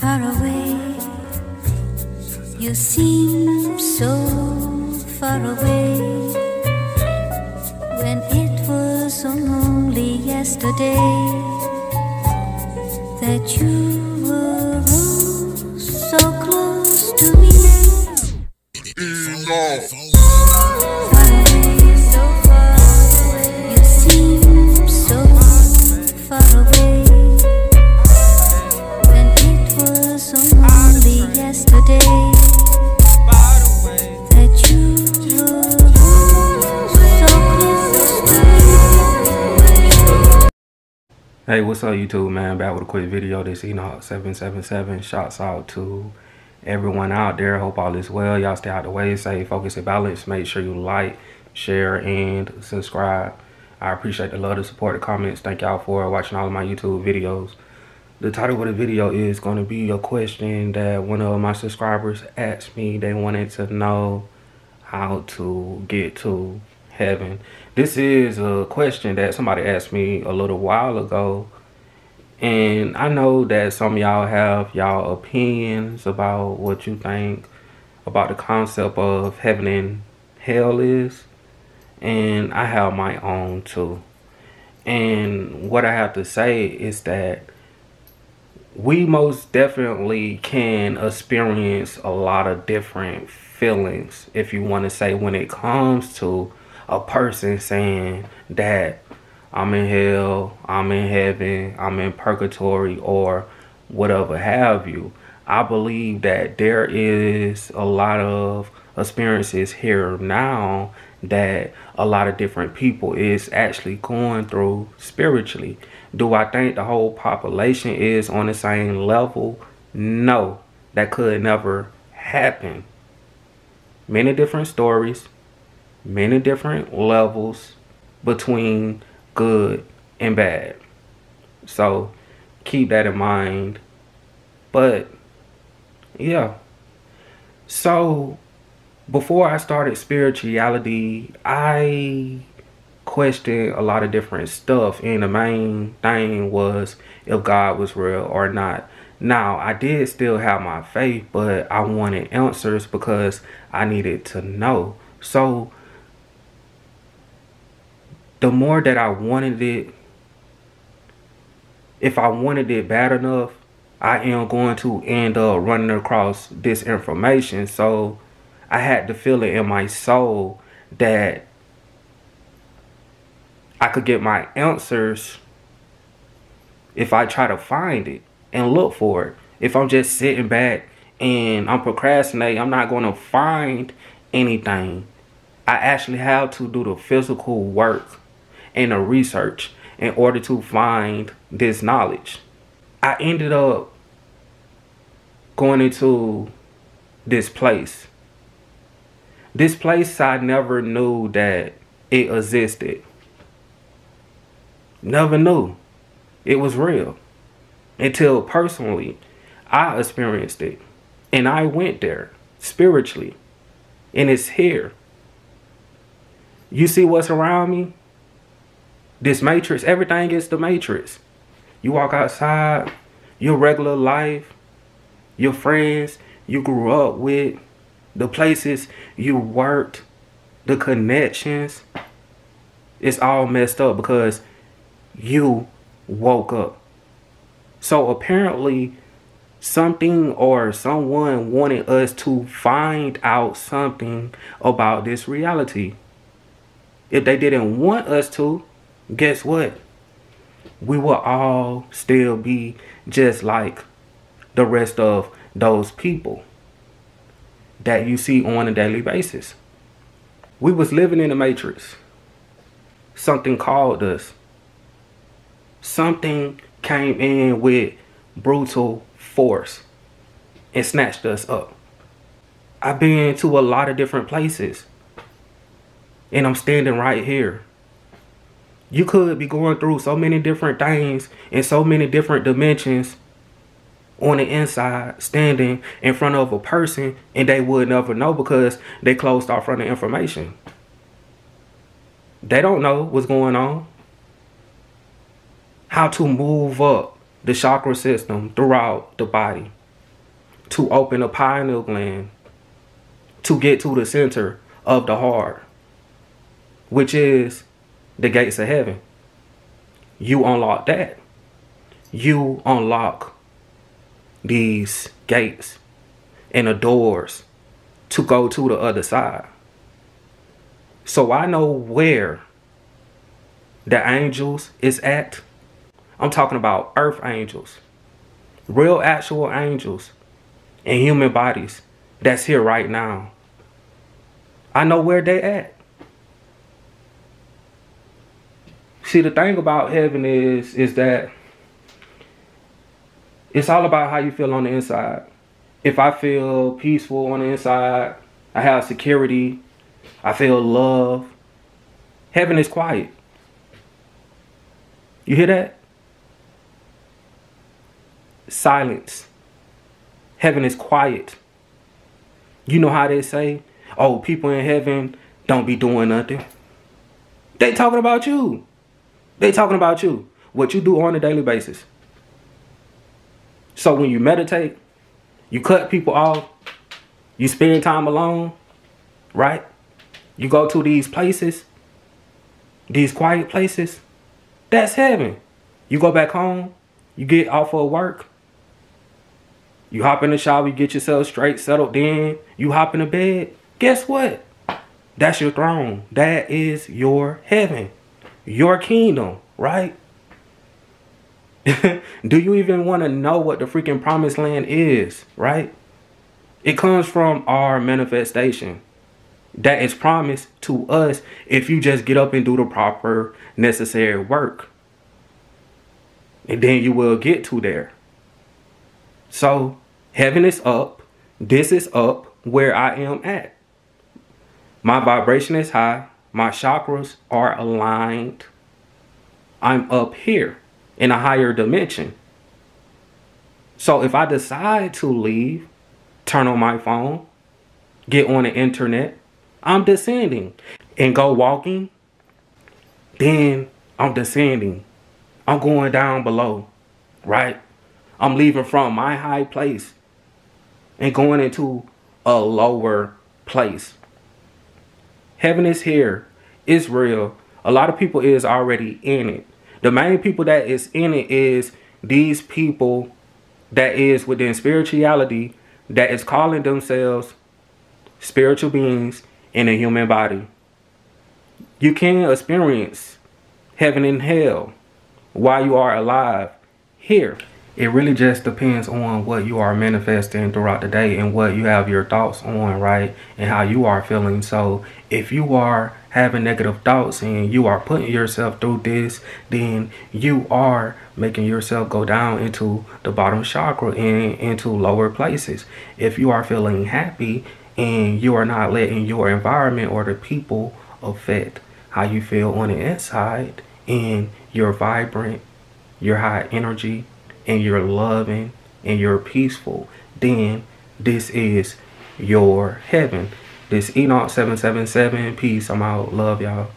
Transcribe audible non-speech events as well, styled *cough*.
far away. You seem so far away. When it was only yesterday that you were oh so close to me. Far Hey, what's up, YouTube, man? Back with a quick video. This Enoch 777. Shouts out to everyone out there. Hope all is well. Y'all stay out the way, stay focused and balanced. Make sure you like, share, and subscribe. I appreciate the love, the support, the comments. Thank y'all for watching all of my YouTube videos. The title of the video is going to be a question that one of my subscribers asked me. They wanted to know how to get to heaven. This is a question that somebody asked me a little while ago. And I know that some of y'all have y'all opinions about what you think about the concept of heaven and hell is. And I have my own too. And what I have to say is that we most definitely can experience a lot of different feelings if you want to say when it comes to a person saying that I'm in hell, I'm in heaven, I'm in purgatory or whatever have you. I believe that there is a lot of experiences here now that a lot of different people is actually going through spiritually. Do I think the whole population is on the same level? No, that could never happen. Many different stories, many different levels between good and bad. So keep that in mind. But yeah. So before I started spirituality, I questioned a lot of different stuff. And the main thing was if God was real or not. Now, I did still have my faith, but I wanted answers because I needed to know. So, the more that I wanted it, if I wanted it bad enough, I am going to end up running across this information. So I had to feel it in my soul that I could get my answers if I try to find it and look for it. If I'm just sitting back and I'm procrastinating, I'm not going to find anything. I actually have to do the physical work and a research in order to find this knowledge. I ended up going into this place. This place I never knew that it existed. Never knew it was real until personally I experienced it. And I went there spiritually. And it's here. You see what's around me? This matrix, everything is the matrix. You walk outside, your regular life, your friends you grew up with, the places you worked, the connections. It's all messed up because you woke up. So apparently, something or someone wanted us to find out something about this reality. If they didn't want us to, guess what? We will all still be just like the rest of those people that you see on a daily basis. We was living in the matrix. Something called us. Something came in with brutal force and snatched us up. I've been to a lot of different places. And I'm standing right here. You could be going through so many different things in so many different dimensions on the inside, standing in front of a person, and they would never know because they closed off from the information. They don't know what's going on. How to move up the chakra system throughout the body. to open the pineal gland to get to the center of the heart, which is the gates of heaven. You unlock that. You unlock these gates and the doors to go to the other side. So I know where the angels is at. I'm talking about earth angels. Real actual angels in human bodies that's here right now. I know where they at. See the thing about heaven is is that it's all about how you feel on the inside. If I feel peaceful on the inside, I have security, I feel love. Heaven is quiet. You hear that? Silence. Heaven is quiet. You know how they say, oh, people in heaven don't be doing nothing. They talking about you. They talking about you. What you do on a daily basis. So when you meditate, you cut people off, you spend time alone, right? You go to these places, these quiet places, that's heaven. You go back home, you get off of work, you hop in the shower, you get yourself straight, settled in, you hop in the bed. Guess what? That's your throne. That is your heaven, your kingdom, right? *laughs* Do you even want to know what the freaking promised land is, right? It comes from our manifestation that is promised to us if you just get up and do the proper necessary work. And then you will get to there. So, heaven is up. This is up where I am at. My vibration is high. My chakras are aligned. I'm up here in a higher dimension. So if I decide to leave, turn on my phone, get on the internet, I'm descending and go walking, then I'm descending. I'm going down below, right? I'm leaving from my high place and going into a lower place. Heaven is here. It's real. A lot of people is already in it. The main people that is in it is these people that is within spirituality that is calling themselves spiritual beings in a human body. You can experience heaven and hell while you are alive here. It really just depends on what you are manifesting throughout the day and what you have your thoughts on, right? And how you are feeling. So if you are having negative thoughts and you are putting yourself through this, then you are making yourself go down into the bottom chakra and into lower places. If you are feeling happy and you are not letting your environment or the people affect how you feel on the inside and you're vibrant, you're high energy, and you're loving and you're peaceful, then this is your heaven. This Enoch 777. Peace. I'm out. Love y'all.